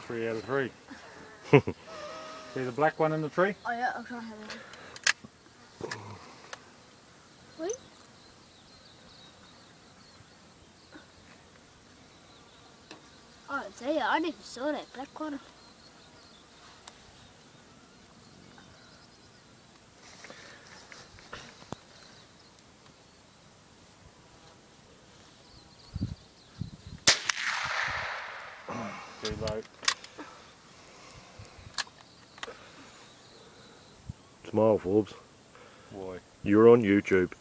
three out of three. See the black one in the tree? Oh yeah, I'll try and have it. Wait. Oh, see, I didn't saw that black one. Too low. Smile, Forbes. Why? You're on YouTube.